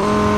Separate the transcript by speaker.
Speaker 1: Oh.